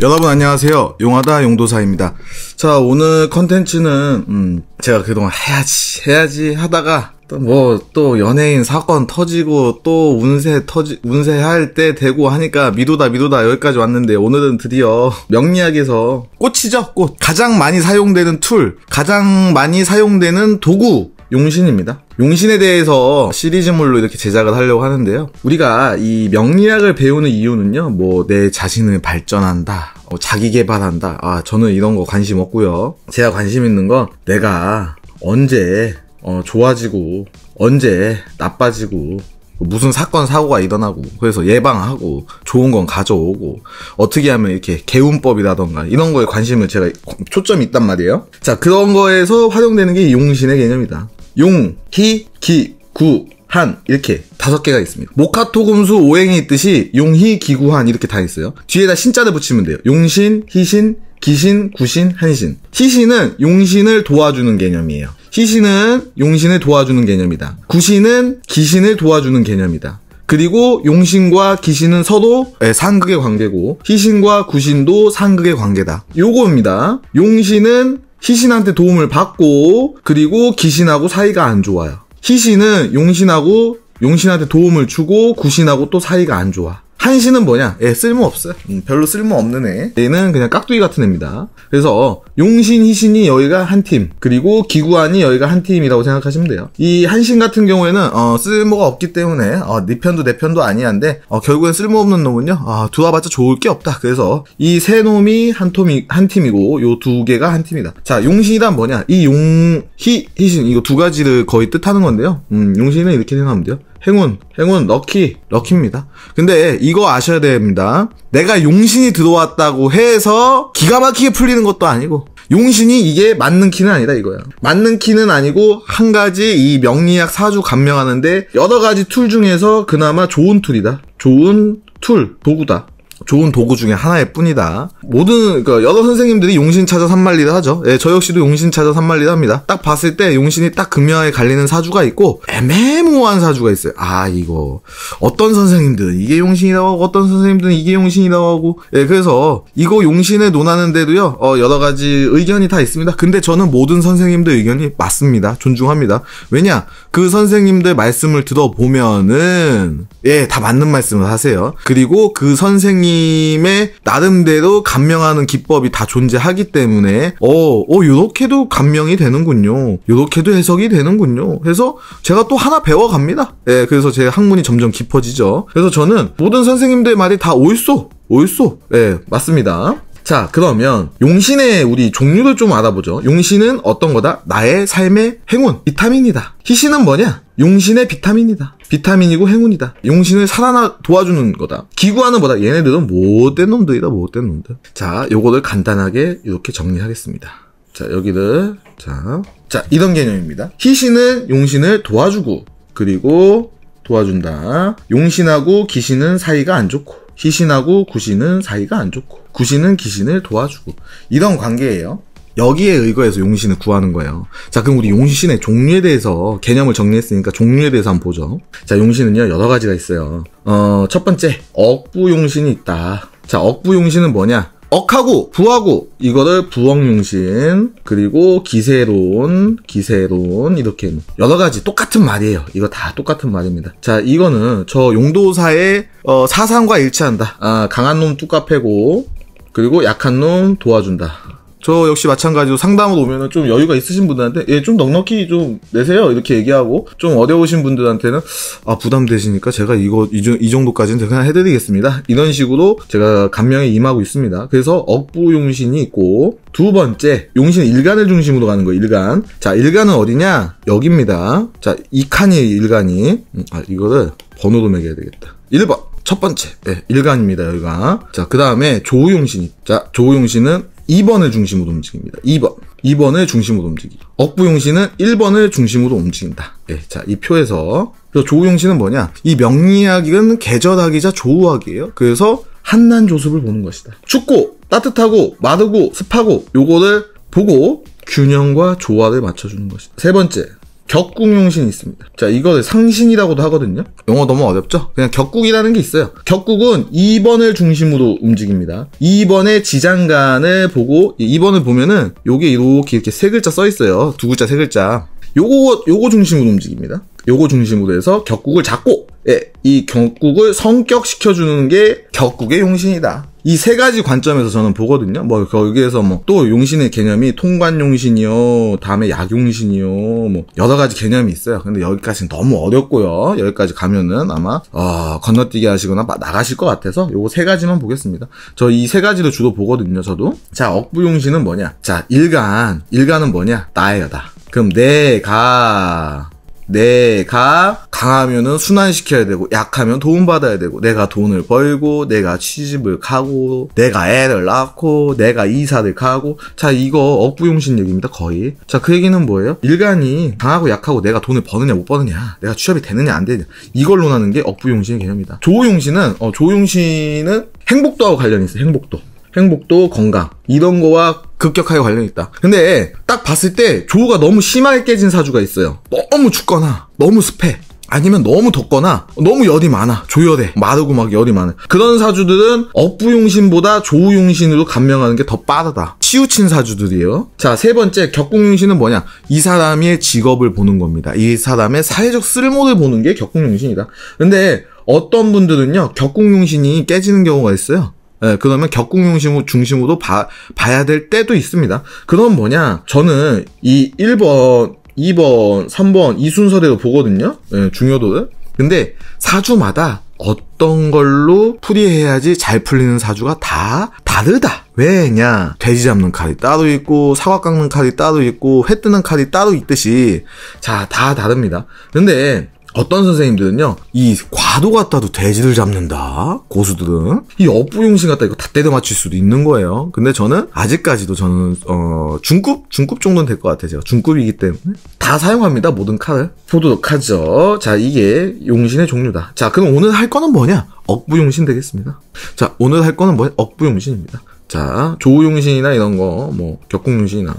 여러분 안녕하세요. 용하다 용도사입니다. 자, 오늘 컨텐츠는 음, 제가 그동안 해야지 해야지 하다가 또 뭐 또 연예인 사건 터지고 또 운세 터지 운세 할 때 되고 하니까 미도다 미도다 여기까지 왔는데 오늘은 드디어 명리학에서 꽃이죠 꽃 가장 많이 사용되는 툴 가장 많이 사용되는 도구 용신입니다. 용신에 대해서 시리즈물로 이렇게 제작을 하려고 하는데요. 우리가 이 명리학을 배우는 이유는요, 뭐, 내 자신을 발전한다, 어, 자기 개발한다. 아, 저는 이런 거 관심 없고요. 제가 관심 있는 건 내가 언제, 어, 좋아지고, 언제 나빠지고, 무슨 사건 사고가 일어나고 그래서 예방하고 좋은 건 가져오고 어떻게 하면 이렇게 개운법이라던가 이런 거에 관심을 제가 초점이 있단 말이에요. 자 그런 거에서 활용되는 게 용신의 개념이다. 용, 희, 기, 구, 한 이렇게 다섯 개가 있습니다. 모카토금수 오행이 있듯이 용희, 기구한 이렇게 다 있어요. 뒤에다 신자를 붙이면 돼요. 용신, 희신, 기신, 구신, 한신. 희신은 용신을 도와주는 개념이에요. 희신은 용신을 도와주는 개념이다. 구신은 기신을 도와주는 개념이다. 그리고 용신과 기신은 서로 상극의 관계고 희신과 구신도 상극의 관계다. 요거입니다. 용신은 희신한테 도움을 받고 그리고 기신하고 사이가 안 좋아요. 희신은 용신하고 용신한테 도움을 주고 구신하고 또 사이가 안 좋아. 한신은 뭐냐? 예, 쓸모없어요. 음, 별로 쓸모없는 애. 얘는 그냥 깍두기 같은 애입니다. 그래서 용신, 희신이 여기가 한 팀, 그리고 기구안이 여기가 한 팀이라고 생각하시면 돼요. 이 한신 같은 경우에는 어, 쓸모가 없기 때문에 어, 네 편도 내 편도 아니한데 어, 결국엔 쓸모없는 놈은요. 아, 두어봤자 좋을 게 없다. 그래서 이 세 놈이 한 톰이 한 팀이고 요 두 개가 한 팀이다. 자, 용신이란 뭐냐? 이 용, 희, 희신 이거 두 가지를 거의 뜻하는 건데요. 음, 용신은 이렇게 생각하면 돼요. 행운, 행운, lucky, lucky입니다. 근데 이거 아셔야 됩니다. 내가 용신이 들어왔다고 해서 기가 막히게 풀리는 것도 아니고 용신이 이게 맞는 키는 아니다 이거야. 맞는 키는 아니고 한 가지 이 명리학 사주 감명하는데 여러 가지 tool 중에서 그나마 좋은 tool이다. 좋은 tool, 도구다. 좋은 도구 중에 하나일 뿐이다. 모든 그러니까 여러 선생님들이 용신 찾아 삼만리를 하죠. 예, 저 역시도 용신 찾아 삼만리를 합니다. 딱 봤을 때 용신이 딱 극명하게 갈리는 사주가 있고 애매모호한 사주가 있어요. 아 이거 어떤 선생님들은 이게 용신이라고 하고 어떤 선생님들은 이게 용신이라고 하고 예, 그래서 이거 용신을 논하는데도요 어, 여러 가지 의견이 다 있습니다. 근데 저는 모든 선생님들 의견이 맞습니다. 존중합니다. 왜냐 그 선생님들 말씀을 들어보면은 예다 맞는 말씀을 하세요. 그리고 그 선생님 님의 나름대로 감명하는 기법이 다 존재하기 때문에 어, 어 요렇게도 감명이 되는군요. 요렇게도 해석이 되는군요. 그래서 제가 또 하나 배워갑니다. 예, 그래서 제 학문이 점점 깊어지죠. 그래서 저는 모든 선생님들 말이 다 옳소. 옳소. 예, 맞습니다. 자, 그러면 용신의 우리 종류를 좀 알아보죠. 용신은 어떤 거다? 나의 삶의 행운, 비타민이다. 희신은 뭐냐? 용신의 비타민이다. 비타민이고 행운이다. 용신을 살아나 도와주는 거다. 기구하는 뭐다? 얘네들은 못된 놈들이다. 못된 놈들. 자, 요거를 간단하게 이렇게 정리하겠습니다. 자, 여기를 자, 자 이런 개념입니다. 희신은 용신을 도와주고 그리고 도와준다. 용신하고 기신은 사이가 안 좋고 희신하고 구신은 사이가 안 좋고 구신은 기신을 도와주고 이런 관계예요. 여기에 의거해서 용신을 구하는 거예요. 자, 그럼 우리 용신의 종류에 대해서 개념을 정리했으니까 종류에 대해서 한번 보죠. 자, 용신은요, 여러 가지가 있어요. 어, 첫 번째, 억부 용신이 있다. 자, 억부 용신은 뭐냐? 억하고 부하고 이거를 부억용신 그리고 기세론 기세론 이렇게 여러 가지 똑같은 말이에요. 이거 다 똑같은 말입니다. 자 이거는 저 용도사의 어, 사상과 일치한다. 아, 강한 놈 뚜까패고 그리고 약한 놈 도와준다. 저 역시 마찬가지로 상담을 오면은 좀 여유가 있으신 분들한테 예, 좀 넉넉히 좀 내세요. 이렇게 얘기하고 좀 어려우신 분들한테는 아, 부담되시니까 제가 이거 이, 이 정도까지는 그냥 해드리겠습니다. 이런 식으로 제가 감명에 임하고 있습니다. 그래서 억부 용신이 있고 두 번째 용신 일간을 중심으로 가는 거예요. 일간. 자, 일간은 어디냐? 여기입니다. 자, 이 칸이 일간이. 음, 아, 이거를 번호로 매겨야 되겠다. 1번. 첫 번째, 네, 일간입니다, 여기가. 자, 그 다음에 조우용신이. 자, 조우용신은 2번을 중심으로 움직입니다. 2번. 2번을 중심으로 움직이. 억부용신은 1번을 중심으로 움직인다. 예, 자, 이 표에서. 조우용신은 뭐냐? 이 명리학은 계절학이자 조우학이에요. 그래서 한난 조습을 보는 것이다. 춥고, 따뜻하고, 마르고, 습하고, 요거를 보고 균형과 조화를 맞춰주는 것이다. 세 번째. 격국용신이 있습니다. 자, 이거를 상신이라고도 하거든요. 영어 너무 어렵죠? 그냥 격국이라는 게 있어요. 격국은 2번을 중심으로 움직입니다. 2번의 지장간을 보고 2번을 보면은 요게 이렇게 이렇게 세 글자 써 있어요. 두 글자 세 글자. 요거 요거 중심으로 움직입니다. 요거 중심으로 해서 격국을 잡고 예, 이 격국을 성격시켜주는 게 격국의 용신이다. 이 세 가지 관점에서 저는 보거든요. 뭐 거기에서 뭐 또 용신의 개념이 통관 용신이요, 다음에 약용신이요, 뭐 여러 가지 개념이 있어요. 근데 여기까지는 너무 어렵고요. 여기까지 가면은 아마 어, 건너뛰기 하시거나 나가실 것 같아서 요거 세 가지만 보겠습니다. 저 이 세 가지를 주로 보거든요. 저도. 자, 억부용신은 뭐냐? 자, 일간. 일간은 뭐냐? 나예요다. 그럼 내가 내가 강하면은 순환시켜야 되고 약하면 도움받아야 되고 내가 돈을 벌고 내가 취집을 가고 내가 애를 낳고 내가 이사를 가고. 자 이거 억부용신 얘기입니다 거의. 자 그 얘기는 뭐예요? 일간이 강하고 약하고 내가 돈을 버느냐 못 버느냐. 내가 취업이 되느냐 안 되느냐. 이걸 논하는 게 억부용신의 개념이다. 조용신은 어, 조용신은 행복도하고 관련이 있어요 행복도. 행복도 건강. 이런 거와 급격하게 관련이 있다. 근데 딱 봤을 때 조우가 너무 심하게 깨진 사주가 있어요. 너무 춥거나 너무 습해. 아니면 너무 덥거나 너무 열이 많아. 조열해 마르고 막 열이 많아. 그런 사주들은 업부용신보다 조우용신으로 감명하는 게 더 빠르다. 치우친 사주들이에요. 자 세 번째 격국용신은 뭐냐? 이 사람의 직업을 보는 겁니다. 이 사람의 사회적 쓸모를 보는 게 격국용신이다. 근데 어떤 분들은요 격국용신이 깨지는 경우가 있어요 예, 그러면 격국용신 중심으로 봐, 봐야 될 때도 있습니다. 그럼 뭐냐? 저는 이 1번, 2번, 3번 이 순서대로 보거든요. 예, 중요도를. 근데 사주마다 어떤 걸로 풀이해야지 잘 풀리는 사주가 다 다르다. 왜냐? 돼지 잡는 칼이 따로 있고 사과 깎는 칼이 따로 있고 회 뜨는 칼이 따로 있듯이 자, 다 다릅니다. 근데 어떤 선생님들은요, 이 과도 갖다도 돼지를 잡는다. 고수들은. 이 업부용신 갖다 이거 다 때려 맞출 수도 있는 거예요. 근데 저는 아직까지도 저는, 어, 중급? 중급 정도는 될 것 같아요. 제가 중급이기 때문에. 다 사용합니다. 모든 칼을. 보도록 하죠. 자, 이게 용신의 종류다. 자, 그럼 오늘 할 거는 뭐냐? 억부용신 되겠습니다. 자, 오늘 할 거는 뭐냐? 억부용신입니다. 자, 조용신이나 이런 거, 뭐, 격국용신이나,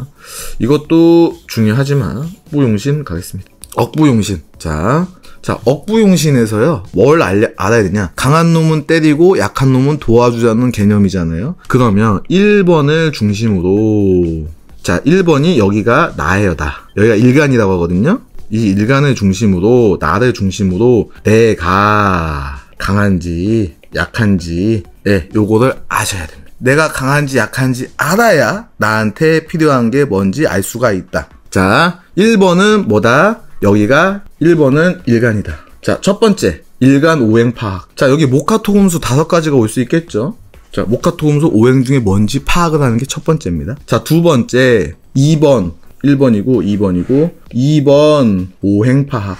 이것도 중요하지만, 부용신 가겠습니다. 억부용신. 자, 자, 억부용신에서요, 뭘 알려, 알아야 되냐? 강한 놈은 때리고 약한 놈은 도와주자는 개념이잖아요. 그러면 1번을 중심으로, 자, 1번이 여기가 나예요다. 여기가 일간이라고 하거든요. 이 일간을 중심으로, 나를 중심으로, 내가 강한지, 약한지, 예, 요거를 아셔야 됩니다. 내가 강한지 약한지 알아야 나한테 필요한 게 뭔지 알 수가 있다. 자, 1번은 뭐다? 여기가 1번은 일간이다. 자, 첫 번째. 일간 오행 파악. 자, 여기 모카토금수 다섯 가지가 올 수 있겠죠? 자, 모카토금수 오행 중에 뭔지 파악을 하는 게 첫 번째입니다. 자, 두 번째. 2번. 1번이고 2번이고 2번 오행 파악.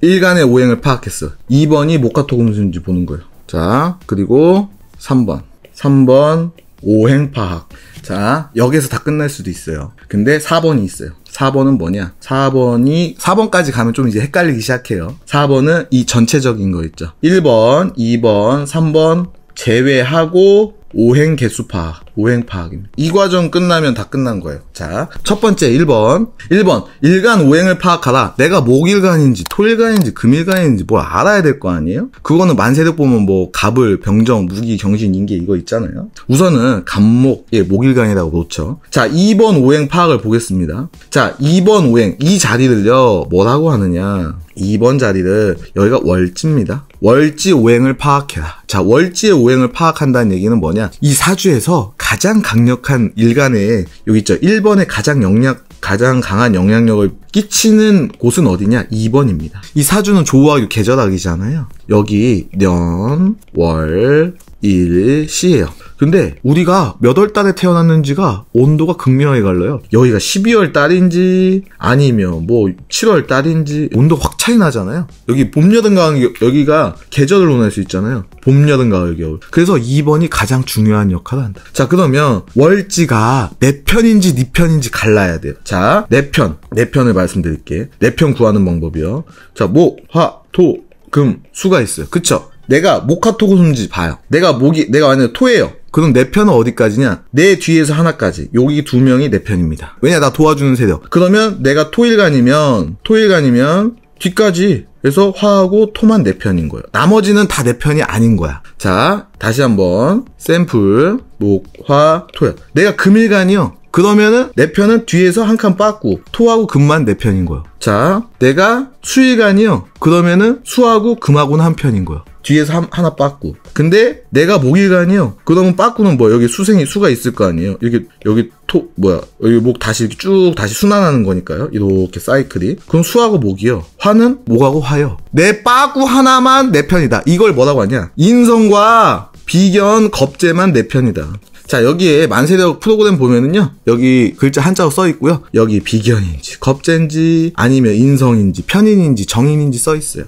일간의 오행을 파악했어. 2번이 모카토금수인지 보는 거예요. 자, 그리고 3번. 3번 오행 파악. 자, 여기서 다 끝날 수도 있어요. 근데 4번이 있어요. 4번은 뭐냐? 4번이 4번까지 가면 좀 이제 헷갈리기 시작해요. 4번은 이 전체적인 거 있죠. 1번, 2번, 3번 제외하고 오행 개수 파악, 오행 파악입니다. 이 과정 끝나면 다 끝난 거예요. 자, 첫 번째 1번. 1번. 일간 오행을 파악하라. 내가 목일간인지 토일간인지 금일간인지 뭘 알아야 될 거 아니에요? 그거는 만세력 보면 뭐 갑을, 병정, 무기, 경신, 인계 이거 있잖아요. 우선은 갑목, 예, 목일간이라고 놓죠. 자, 2번 오행 파악을 보겠습니다. 자, 2번 오행. 이 자리를요, 뭐라고 하느냐. 2번 자리를 여기가 월지입니다. 월지 오행을 파악해라. 자, 월지의 오행을 파악한다는 얘기는 뭐냐? 이 사주에서 가장 강력한 일간에 여기 있죠. 1번에 가장 영향 가장 강한 영향력을 끼치는 곳은 어디냐? 2번입니다. 이 사주는 조화교 계절학이잖아요. 여기 년, 월, 일, 시예요. 근데 우리가 몇 월 달에 태어났는지가 온도가 극명하게 갈라요. 여기가 12월 달인지 아니면 뭐 7월 달인지 온도 확 차이 나잖아요. 여기 봄, 여름, 가을 여기가 계절을 논할 수 있잖아요. 봄, 여름, 가을, 겨울. 그래서 2번이 가장 중요한 역할을 한다. 자, 그러면 월지가 내 편인지 네 편인지 갈라야 돼요. 자, 내 편. 내 편을 말 씀드릴게. 내편 구하는 방법이요. 자, 목, 화, 토, 금, 수가 있어요. 그쵸? 내가 목화토금수인지 봐요. 내가 목이 내가 만약에 토예요. 그럼 내 편은 어디까지냐? 내 뒤에서 하나까지. 여기 두 명이 내 편입니다. 왜냐, 나 도와주는 세력. 그러면 내가 토일간이면, 토일간이면 뒤까지 그래서 화하고 토만 내 편인 거예요. 나머지는 다 내 편이 아닌 거야. 자, 다시 한번 샘플 목, 화, 토야. 내가 금일간이요. 그러면은 내 편은 뒤에서 한 칸 빠꾸 토하고 금만 내 편인 거예요. 자, 내가 수일간이요. 그러면은 수하고 금하고는 한 편인 거예요. 뒤에서 한, 하나 빠꾸. 근데 내가 목일간이요. 그러면 빠꾸는 뭐 여기 수생이 수가 있을 거 아니에요. 이렇게 여기 토 뭐야 여기 목 다시 이렇게 쭉 다시 순환하는 거니까요. 이렇게 사이클이. 그럼 수하고 목이요. 화는 목하고 화요. 내 빠꾸 하나만 내 편이다. 이걸 뭐라고 하냐? 인성과 비견 겁재만 내 편이다. 자, 여기에 만세력 프로그램 보면은요, 여기 글자 한자로 써 있고요. 여기 비견인지, 겁재인지, 아니면 인성인지, 편인인지, 정인인지 써 있어요.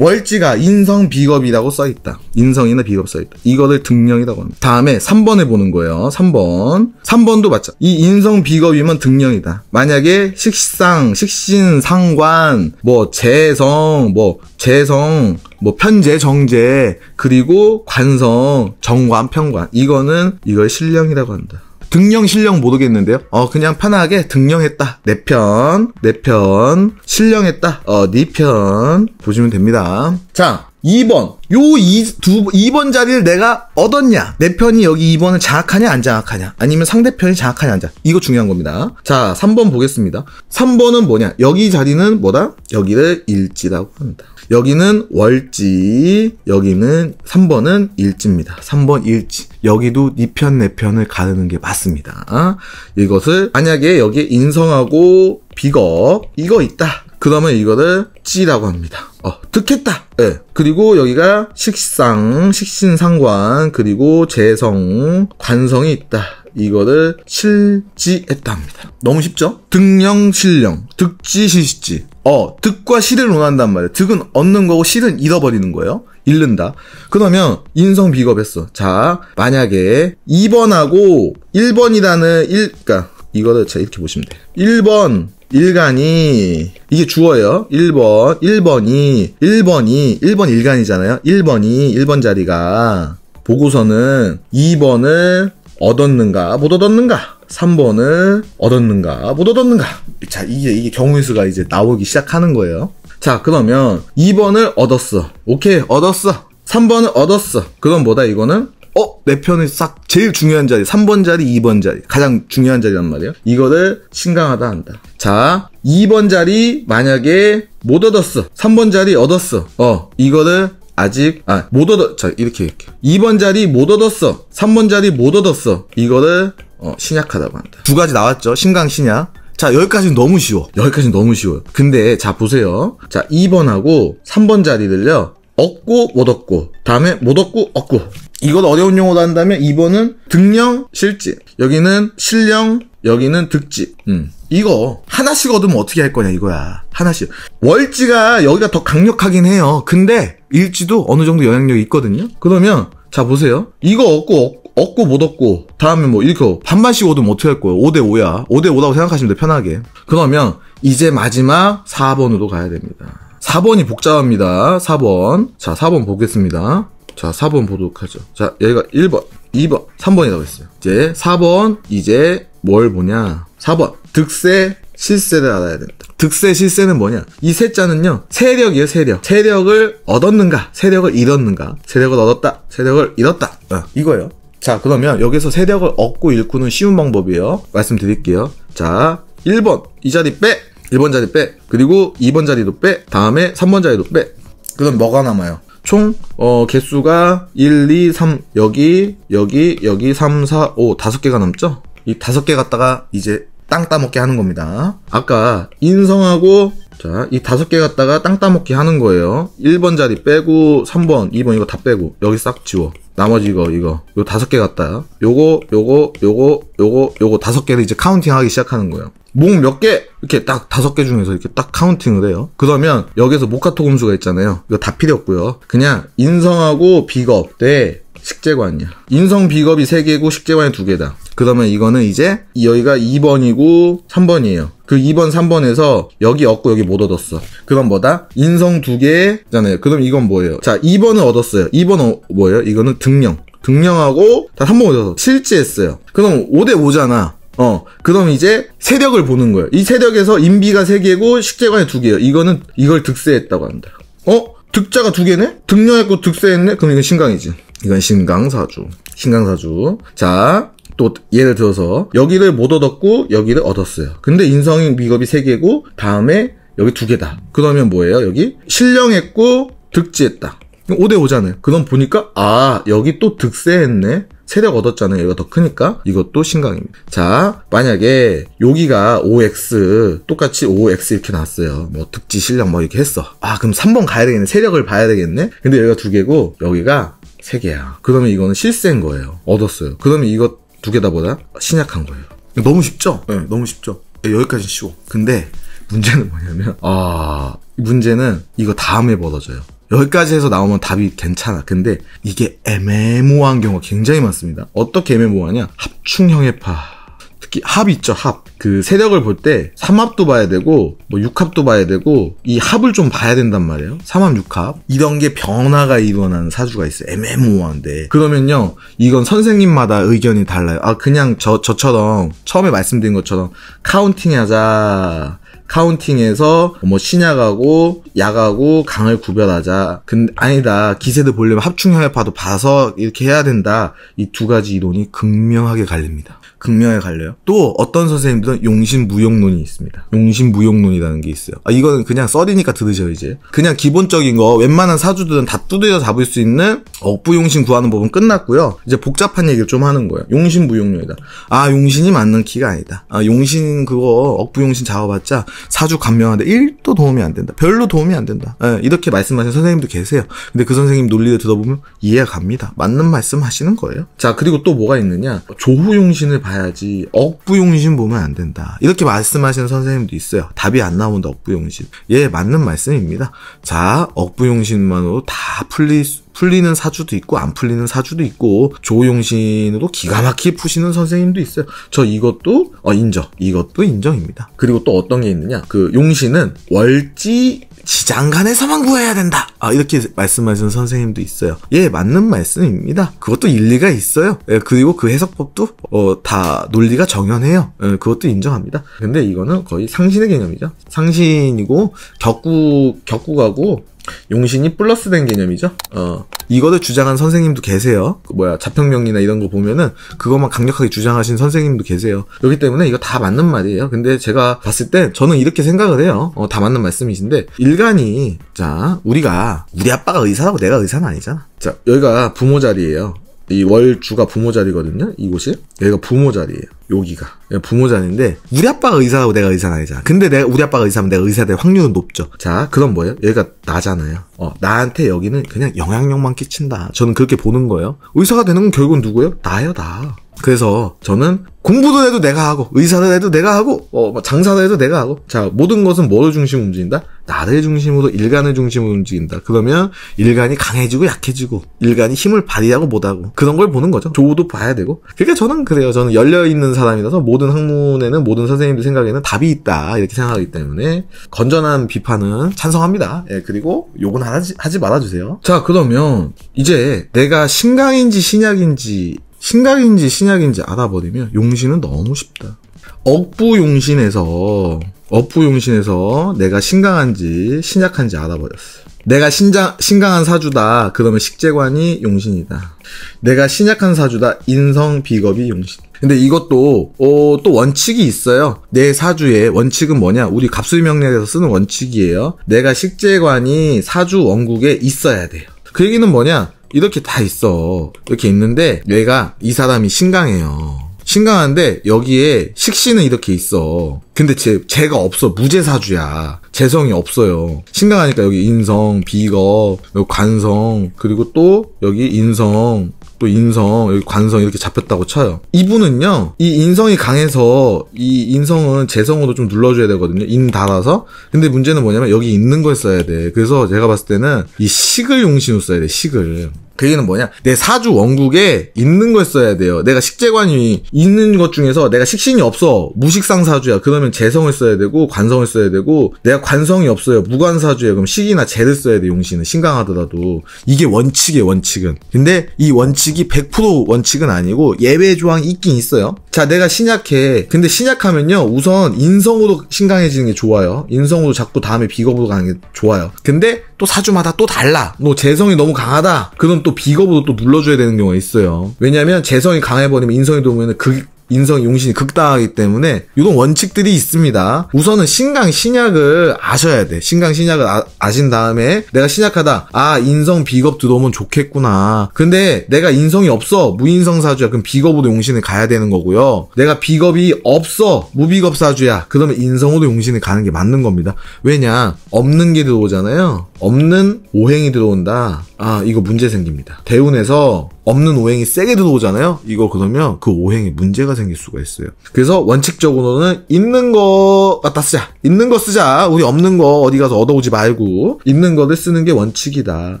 월지가 인성 비겁이라고 써있다. 인성이나 비겁 써있다. 이거를 등령이라고 합니다. 다음에 3번을 보는 거예요. 3번. 3번도 맞죠. 이 인성 비겁이면 등령이다. 만약에 식상, 식신, 상관, 뭐 재성, 뭐 재성, 뭐 편재, 정재, 그리고 관성, 정관, 편관. 이거는 이걸 신령이라고 한다. 등령 실령 모르겠는데요. 어 그냥 편하게 등령했다. 내 편, 내 편, 실령했다. 어 네 편 보시면 됩니다. 자, 2번. 요 2, 두, 2번 자리를 내가 얻었냐? 내 편이 여기 2번을 장악하냐, 안 장악하냐? 아니면 상대편이 장악하냐, 안 장악? 이거 중요한 겁니다. 자, 3번 보겠습니다. 3번은 뭐냐? 여기 자리는 뭐다? 여기를 일지라고 합니다. 여기는 월지, 여기는 3번은 일지입니다. 3번 일지. 여기도 니 편, 내 편을 가르는 게 맞습니다. 이것을 만약에 여기에 인성하고 비겁, 이거 있다. 그러면 이거를 찌라고 합니다. 어, 득했다. 예. 네. 그리고 여기가 식상, 식신상관, 그리고 재성, 관성이 있다. 이거를 실지했다 합니다. 너무 쉽죠? 등령, 실령, 득지, 실지. 어, 득과 실을 논한단 말이에요. 득은 얻는 거고 실은 잃어버리는 거예요. 잃는다. 그러면 인성 비겁했어. 자, 만약에 2번하고 1번이라는 1, 그니까 이거를 자 이렇게 보시면 돼. 1번 일간이 이게 주어예요. 1번, 1번이 1번이 1번 일간이잖아요. 1번이 1번 자리가 보고서는 2번을 얻었는가 못 얻었는가 3번을 얻었는가 못 얻었는가 자 이게 이게 경우의 수가 이제 나오기 시작하는 거예요. 자 그러면 2번을 얻었어. 오케이 얻었어. 3번을 얻었어. 그건 뭐다 이거는 어, 내 편이 싹 제일 중요한 자리, 3번 자리, 2번 자리, 가장 중요한 자리란 말이에요. 이거를 신강하다 한다. 자, 2번 자리 만약에 못 얻었어. 3번 자리 얻었어. 어, 이거를 아직 아, 못 얻어 자, 이렇게 이렇게. 2번 자리 못 얻었어. 3번 자리 못 얻었어. 이거를 어, 신약하다고 한다. 두 가지 나왔죠. 신강 신약. 자, 여기까지는 너무 쉬워. 여기까지는 너무 쉬워요. 근데, 자, 보세요. 자, 2번하고 3번 자리를요, 얻고, 못 얻고, 다음에 못 얻고, 얻고. 이걸 어려운 용어로 한다면 2번은 등령, 실지. 여기는 실령, 여기는 득지. 음. 이거 하나씩 얻으면 어떻게 할 거냐 이거야. 하나씩. 월지가 여기가 더 강력하긴 해요. 근데 일지도 어느 정도 영향력이 있거든요. 그러면 자 보세요. 이거 얻고 얻고 못 얻고 다음에 뭐 이렇게 반반씩 얻으면 어떻게 할 거예요? 5대 5야. 5대 5라고 생각하시면 돼 편하게. 그러면 이제 마지막 4번으로 가야 됩니다. 4번이 복잡합니다. 4번. 자, 4번 보겠습니다. 자, 4번 보도록 하죠. 자, 여기가 1번, 2번, 3번이라고 했어요. 이제 4번, 이제 뭘 보냐. 4번, 득세, 실세를 알아야 된다. 득세, 실세는 뭐냐? 이 세자는요, 세력이에요, 세력. 세력을 얻었는가, 세력을 잃었는가, 세력을 얻었다, 세력을 잃었다. 어, 이거예요. 자, 그러면 여기서 세력을 얻고 잃고는 쉬운 방법이에요. 말씀드릴게요. 자, 1번, 이 자리 빼. 1번 자리 빼. 그리고 2번 자리도 빼. 다음에 3번 자리도 빼. 그럼 뭐가 남아요? 총, 어, 개수가 1, 2, 3, 여기, 여기, 여기, 3, 4, 5, 다섯 개가 남죠? 이 다섯 개 갖다가 이제 땅 따먹기 하는 겁니다. 아까 인성하고 자, 이 다섯 개 갖다가 땅 따먹기 하는 거예요. 1번 자리 빼고 3번, 2번 이거 다 빼고 여기 싹 지워. 나머지 이거 이거 요 다섯 개 갖다 요거 요거 요거 요거 요거 다섯 개를 이제 counting 하기 시작하는 거예요. 목 몇 개 이렇게 딱 다섯 개 중에서 이렇게 딱 counting을 해요. 그러면 여기서 목화토금수가 있잖아요. 이거 다 필요 없고요. 그냥 인성하고 비겁 대 식재관이야. 인성 비겁이 3개고 식재관이 2개다. 그러면 이거는 이제 여기가 2번이고 3번이에요. 그 2번, 3번에서 여기 얻고 여기 못 얻었어. 그럼 뭐다? 인성 2개잖아요. 그럼 이건 뭐예요? 자, 2번은 얻었어요. 2번 어, 뭐예요? 이거는 등령. 등령하고 다 3번 얻어서 실지했어요. 그럼 5대 5잖아. 어, 그럼 이제 세력을 보는 거예요. 이 세력에서 인비가 3개고 식재관이 2개예요. 이거는 이걸 득세했다고 한다. 어? 득자가 2개네? 등령했고 득세했네? 그럼 이건 신강이지. 이건 신강사주. 신강사주. 자, 또 예를 들어서 여기를 못 얻었고 여기를 얻었어요. 근데 인성 비겁이 3개고 다음에 여기 2개다. 그러면 뭐예요? 여기 신령했고 득지했다. 5대 5잖아요. 그럼 보니까 아 여기 또 득세했네. 세력 얻었잖아요. 얘가 더 크니까 이것도 신강입니다. 자 만약에 여기가 5x 똑같이 5x 이렇게 나왔어요. 뭐 득지 신령 뭐 이렇게 했어. 아 그럼 3번 가야 되겠네. 세력을 봐야 되겠네. 근데 여기가 두 개고 여기가 세 개야. 그러면 이거는 실세인 거예요. 얻었어요. 그러면 이거 두 개다 보다 신약한 거예요. 너무 쉽죠? 네, 너무 쉽죠. 네, 여기까지 쉬워. 근데 문제는 뭐냐면 아 문제는 이거 다음에 벌어져요. 여기까지 해서 나오면 답이 괜찮아. 근데 이게 애매모호한 경우가 굉장히 많습니다. 어떻게 애매모호하냐? 합충형해파. 특히 합 있죠, 합. 그 세력을 볼 때 삼합도 봐야 되고 뭐 육합도 봐야 되고 이 합을 좀 봐야 된단 말이에요. 삼합, 육합. 이런 게 변화가 일어나는 사주가 있어요. 애매모호한데. 그러면요. 이건 선생님마다 의견이 달라요. 아, 그냥 저 저처럼 처음에 말씀드린 것처럼 counting 하자. counting에서 뭐 신약하고 약하고 강을 구별하자. 근데 아니다. 기세도 보려면 합충혈파도 봐서 이렇게 해야 된다. 이 두 가지 이론이 극명하게 갈립니다. 극명하게 갈려요. 또 어떤 선생님들은 용신무용론이 있습니다. 용신무용론이라는 게 있어요. 아, 이거는 그냥 썰이니까 들으셔 이제. 그냥 기본적인 거 웬만한 사주들은 다 두드려 잡을 수 있는 억부용신 구하는 법은 끝났고요. 이제 복잡한 얘기를 좀 하는 거예요. 용신무용론이다. 아 용신이 맞는 키가 아니다. 아 용신 그거 억부용신 잡아봤자 사주 감명하는데 1도 도움이 안 된다. 별로 도움이 안 된다. 예, 이렇게 말씀하시는 선생님도 계세요. 근데 그 선생님 논리를 들어보면 이해가 갑니다. 맞는 말씀 하시는 거예요. 자 그리고 또 뭐가 있느냐. 조후용신을 봐야지 억부용신 보면 안 된다. 이렇게 말씀하시는 선생님도 있어요. 답이 안 나온다 억부용신. 예 맞는 말씀입니다. 자 억부용신만으로 다 풀리 풀리는 사주도 있고 안 풀리는 사주도 있고 조용신으로 기가 막히게 푸시는 선생님도 있어요. 저 이것도 어 인정. 이것도 인정입니다. 그리고 또 어떤 게 있느냐? 그 용신은 월지 지장간에서만 구해야 된다. 아, 이렇게 말씀하시는 선생님도 있어요. 예, 맞는 말씀입니다. 그것도 일리가 있어요. 예, 그리고 그 해석법도, 어, 다 논리가 정연해요. 예, 그것도 인정합니다. 근데 이거는 거의 상신의 개념이죠. 상신이고, 격구, 격구가고, 용신이 플러스 된 개념이죠. 어, 이거를 주장한 선생님도 계세요. 그 뭐야, 자평명리나 이런 거 보면은 그것만 강력하게 주장하신 선생님도 계세요. 그렇기 때문에 이거 다 맞는 말이에요. 근데 제가 봤을 때 저는 이렇게 생각을 해요. 어, 다 맞는 말씀이신데 일간이 자, 우리가 우리 아빠가 의사라고 내가 의사는 아니잖아. 자, 여기가 부모 자리예요. 이 월주가 부모 자리거든요. 이곳이 여기가 부모 자리예요. 여기가 부모 자리인데 우리 아빠가 의사라고 내가 의사는 아니잖아. 근데 내가 우리 아빠가 의사면 내가 의사 될 확률은 높죠. 자, 그럼 뭐예요? 여기가 나잖아요. 어, 나한테 여기는 그냥 영향력만 끼친다. 저는 그렇게 보는 거예요. 의사가 되는 건 결국은 누구예요? 나요, 나. 그래서 저는 공부도 해도 내가 하고 의사를 해도 내가 하고 어, 장사를 해도 내가 하고 자 모든 것은 뭐를 중심으로 움직인다? 나를 중심으로 일간을 중심으로 움직인다. 그러면 일간이 강해지고 약해지고 일간이 힘을 발휘하고 못하고 그런 걸 보는 거죠. 조우도 봐야 되고 그러니까 저는 그래요. 저는 열려 있는 사람이라서 모든 학문에는 모든 선생님들 생각에는 답이 있다 이렇게 생각하기 때문에 건전한 비판은 찬성합니다. 예, 그리고 욕은 하지, 하지 말아주세요. 자 그러면 이제 내가 신강인지 신약인지 신각인지 신약인지 알아버리면 용신은 너무 쉽다. 억부용신에서 억부용신에서 내가 신강한지 신약한지 알아버렸어. 내가 신장, 신강한 사주다. 그러면 식재관이 용신이다. 내가 신약한 사주다. 인성 비겁이 용신. 근데 이것도 어, 또 원칙이 있어요. 내 사주의 원칙은 뭐냐? 우리 갑술 명리에서 쓰는 원칙이에요. 내가 식재관이 사주 원국에 있어야 돼요. 그 얘기는 뭐냐? 이렇게 다 있어. 이렇게 있는데 얘가 이 사람이 신강해요. 신강한데 여기에 식신은 이렇게 있어. 근데 제, 제가 없어. 무제사주야. 재성이 없어요. 신강하니까 여기 인성, 비거, 여기 관성, 그리고 또 여기 인성, 또 인성, 여기 관성 이렇게 잡혔다고 쳐요. 이분은요, 이 인성이 강해서 이 인성은 재성으로 좀 눌러줘야 되거든요. 인 달아서. 근데 문제는 뭐냐면 여기 있는 걸 써야 돼. 그래서 제가 봤을 때는 이 식을 용신으로 써야 돼. 식을. 그 얘기는 뭐냐? 내 사주 원국에 있는 걸 써야 돼요. 내가 식재관이 있는 것 중에서 내가 식신이 없어. 무식상 사주야. 그러면 재성을 써야 되고 관성을 써야 되고 내가 관성이 없어요. 무관 사주야. 그럼 식이나 재를 써야 돼. 용신은 신강하더라도 이게 원칙이에요. 원칙은. 근데 이 원칙이 100% 원칙은 아니고 예외 조항이 있긴 있어요. 자, 내가 신약해. 근데 신약하면요. 우선 인성으로 신강해지는 게 좋아요. 인성으로 자꾸 다음에 비겁으로 가는 게 좋아요. 근데 또 사주마다 또 달라. 뭐 재성이 너무 강하다. 그럼 또 비겁으로 또 눌러줘야 되는 경우가 있어요. 왜냐면 재성이 강해버리면 인성이 들어오면 그 인성 용신이 극당하기 때문에 이런 원칙들이 있습니다. 우선은 신강 신약을 아셔야 돼. 신강 신약을 아, 신 다음에 내가 신약하다. 아 인성 비겁 들어오면 좋겠구나. 근데 내가 인성이 없어 무인성 사주야. 그럼 비겁으로 용신을 가야 되는 거고요. 내가 비겁이 없어 무비겁 사주야. 그러면 인성으로 용신을 가는 게 맞는 겁니다. 왜냐 없는 게 들어오잖아요. 없는 오행이 들어온다. 아, 이거 문제 생깁니다. 대운에서 없는 오행이 세게 들어오잖아요? 이거 그러면 그 오행에 문제가 생길 수가 있어요. 그래서 원칙적으로는 있는 거 갖다 쓰자. 있는 거 쓰자. 우리 없는 거 어디 가서 얻어오지 말고 있는 거를 쓰는 게 원칙이다.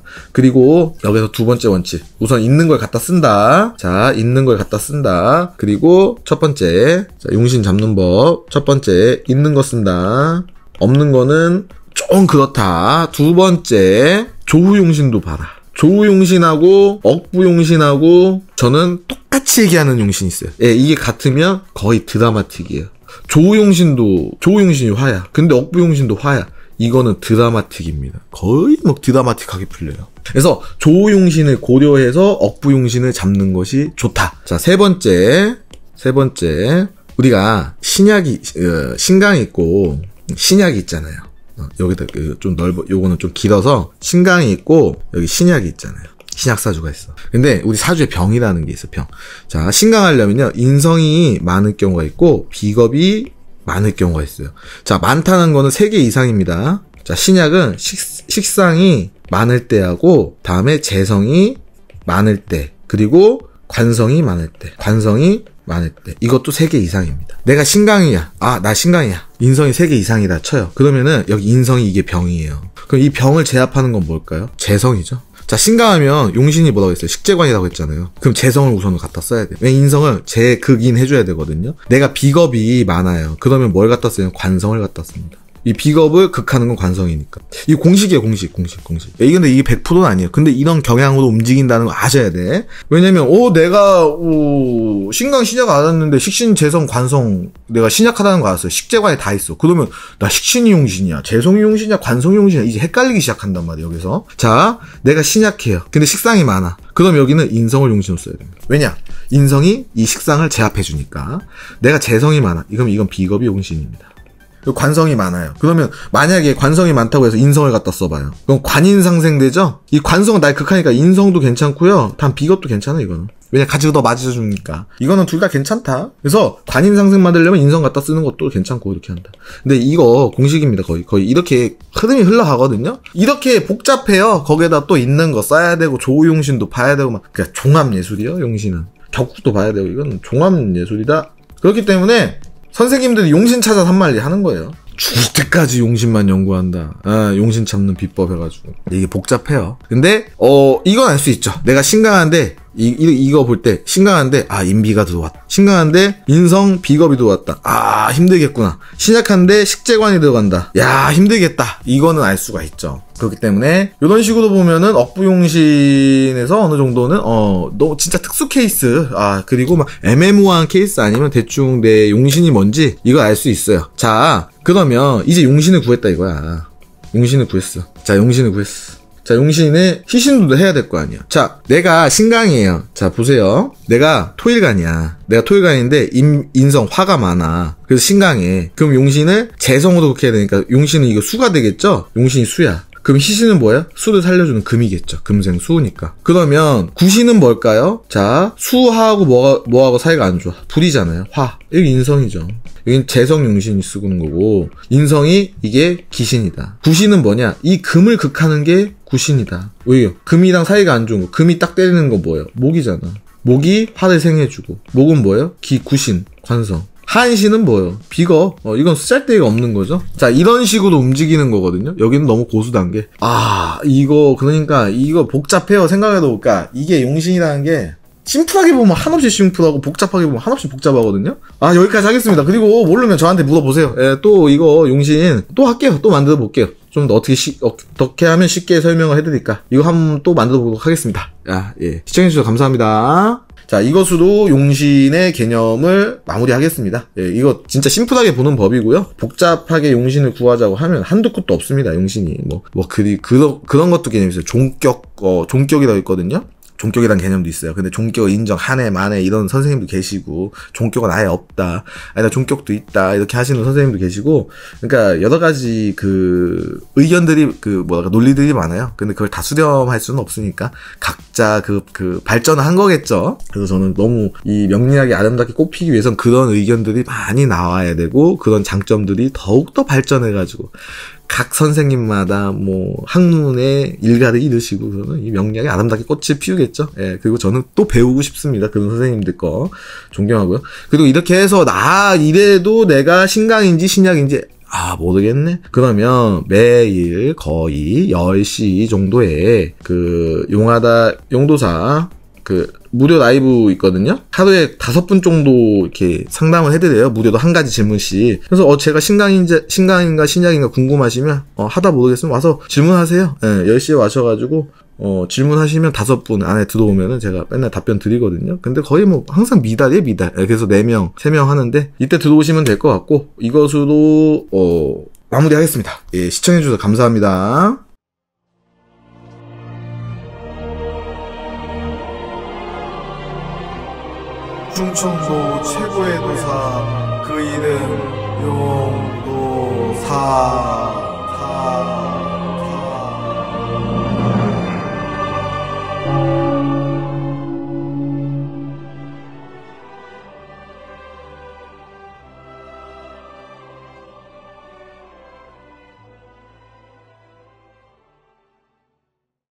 그리고 여기서 두 번째 원칙. 우선 있는 걸 갖다 쓴다. 자, 있는 걸 갖다 쓴다. 그리고 첫 번째. 자, 용신 잡는 법. 첫 번째. 있는 거 쓴다. 없는 거는 좀 그렇다. 두 번째, 조후용신도 봐라. 조후용신하고 억부용신하고 저는 똑같이 얘기하는 용신이 있어요. 예, 이게 같으면 거의 드라마틱이에요. 조후용신도 조후용신이 화야. 근데 억부용신도 화야. 이거는 드라마틱입니다. 거의 뭐 드라마틱하게 풀려요. 그래서 조용신을 고려해서 억부용신을 잡는 것이 좋다. 자, 세 번째. 세 번째. 우리가 신약이, 어, 신강이 있고, 신약이 있잖아요. 어, 여기다 그좀 넓어 요거는 좀 길어서 신강이 있고 여기 신약이 있잖아요. 신약 사주가 있어. 근데 우리 사주에 병이라는 게 있어, 병. 자, 신강하려면요. 인성이 많을 경우가 있고 비겁이 많을 경우가 있어요. 자, 많다는 거는 3개 이상입니다. 자, 신약은 식, 식상이 많을 때하고 다음에 재성이 많을 때 그리고 관성이 많을 때 관성이 많을 때 이것도 3개 이상입니다. 내가 신강이야. 아, 나 신강이야. 인성이 3개 이상이다 쳐요. 그러면은 여기 인성이 이게 병이에요. 그럼 이 병을 제압하는 건 뭘까요? 재성이죠. 자, 신강하면 용신이 뭐라고 했어요? 식재관이라고 했잖아요. 그럼 재성을 우선 갖다 써야 돼. 왜 인성을 재극인 해줘야 되거든요. 내가 비겁이 많아요. 그러면 뭘 갖다 쓰냐? 관성을 갖다 씁니다. 이 비겁을 극하는 건 관성이니까. 이 공식이에요, 공식, 공식, 공식. 이 근데 이게 100%는 아니에요. 근데 이런 경향으로 움직인다는 거 아셔야 돼. 왜냐면, 오, 내가, 오, 신강 신약 알았는데, 식신, 재성, 관성, 내가 신약하다는 거 알았어요. 식재관에 다 있어. 그러면, 나 식신이 용신이야, 재성이 용신이야, 관성이 용신이야. 이제 헷갈리기 시작한단 말이에요, 여기서. 자, 내가 신약해요. 근데 식상이 많아. 그럼 여기는 인성을 용신으로 써야 됩니다. 왜냐? 인성이 이 식상을 제압해주니까. 내가 재성이 많아. 이건, 이건 비겁이 용신입니다. 관성이 많아요. 그러면 만약에 관성이 많다고 해서 인성을 갖다 써봐요. 그럼 관인 상생되죠? 이 관성은 날 극하니까 인성도 괜찮고요. 단 비겁도 괜찮아 이거는. 왜냐 가지고 더 맞아주니까 이거는 둘 다 괜찮다. 그래서 관인 상생 만들려면 인성 갖다 쓰는 것도 괜찮고 이렇게 한다. 근데 이거 공식입니다 거의 거의 이렇게 흐름이 흘러가거든요. 이렇게 복잡해요. 거기에다 또 있는 거 써야 되고 조용신도 봐야 되고 막 그러니까 종합 예술이요 용신은 격국도 봐야 되고 이건 종합 예술이다. 그렇기 때문에 선생님들이 용신 찾아 산말리 하는 거예요. 죽을 때까지 용신만 연구한다. 아, 용신 잡는 비법 해가지고. 이게 복잡해요. 근데, 어, 이건 알 수 있죠. 내가 신강한데, 이, 이, 거 볼 때, 신강한데, 아, 인비가 들어왔다. 신강한데, 인성, 비겁이 들어왔다. 아, 힘들겠구나. 신약한데, 식재관이 들어간다. 야, 힘들겠다. 이거는 알 수가 있죠. 그렇기 때문에 이런 식으로 보면은 억부용신에서 어느 정도는 어 너 진짜 특수 케이스 아 그리고 막 애매모호한 케이스 아니면 대충 내 용신이 뭔지 이거 알 수 있어요. 자 그러면 이제 용신을 구했다 이거야. 용신을 구했어. 자 용신을 구했어. 자, 용신의 희신도 해야 될 거 아니야. 자, 내가 신강이에요. 자, 보세요. 내가 토일간이야. 내가 토일간인데 인, 인성 화가 많아. 그래서 신강해. 그럼 용신을 재성으로 그렇게 해야 되니까 용신은 이거 수가 되겠죠? 용신이 수야. 그럼 희신은 뭐야? 수를 살려주는 금이겠죠. 금생 수니까. 그러면 구신은 뭘까요? 자, 수하고 뭐가, 뭐하고 사이가 안 좋아. 불이잖아요. 화. 여기 인성이죠. 여긴 재성 용신이 쓰는 거고, 인성이 이게 기신이다. 구신은 뭐냐? 이 금을 극하는 게 구신이다. 왜요? 금이랑 사이가 안 좋은 거. 금이 딱 때리는 거 뭐예요? 목이잖아. 목이 화를 생해주고. 목은 뭐예요? 기, 구신, 관성. 한시는 뭐예요? 비거. 어, 이건 쓰잘데기가 없는 거죠. 자, 이런 식으로 움직이는 거거든요. 여기는 너무 고수 단계. 아, 이거, 그러니까, 이거 복잡해요. 생각해도, 그러니까, 이게 용신이라는 게, 심플하게 보면 한없이 심플하고 복잡하게 보면 한없이 복잡하거든요. 아 여기까지 하겠습니다. 그리고 모르면 저한테 물어보세요. 예, 또 이거 용신 또 할게요. 또 만들어 볼게요. 좀 더 어떻게 시, 어떻게 하면 쉽게 설명을 해드릴까? 이거 한번 또 만들어 보도록 하겠습니다. 야, 예. 시청해주셔서 감사합니다. 자, 이것으로 용신의 개념을 마무리하겠습니다. 예, 이거 진짜 심플하게 보는 법이고요. 복잡하게 용신을 구하자고 하면 한두 끝도 없습니다, 용신이. 뭐, 뭐, 그리, 그런, 그런 것도 개념이 있어요. 종격, 어, 종격이라고 있거든요. 종격이라는 개념도 있어요. 근데 종격 인정 한 해 만해 이런 선생님도 계시고 종격은 아예 없다. 아니다 종격도 있다. 이렇게 하시는 선생님도 계시고 그러니까 여러 가지 그 의견들이 그 뭐랄까 논리들이 많아요. 근데 그걸 다 수렴할 수는 없으니까 각자 그그 발전을 한 거겠죠. 그래서 저는 너무 이 명리학이 아름답게 꼽히기 위해선 그런 의견들이 많이 나와야 되고 그런 장점들이 더욱 더 발전해 가지고 각 선생님마다 뭐 학문의 일가를 이루시고 그러면 이 명량이 아름답게 꽃을 피우겠죠. 예, 그리고 저는 또 배우고 싶습니다. 그런 선생님들 거 존경하고요. 그리고 이렇게 해서 나 이래도 내가 신강인지 신약인지 아, 모르겠네? 그러면 매일 거의 10시 정도에 그 용하다 용도사 그 무료 라이브 있거든요. 하루에 다섯 분 정도 이렇게 상담을 해드려요. 무료도 한 가지 질문씩. 그래서 어 제가 신강인자 신강인가 신약인가 궁금하시면 어 하다 모르겠으면 와서 질문하세요. 예, 10시에 와셔가지고 어 질문하시면 다섯 분 안에 들어오면은 제가 맨날 답변 드리거든요. 근데 거의 뭐 항상 미달이에요 미달. 예, 그래서 4명, 3명 하는데 이때 들어오시면 될 것 같고 이것으로 어 마무리하겠습니다. 예, 시청해주셔서 감사합니다. 충청도 최고의 도사 그 이름 용도사 사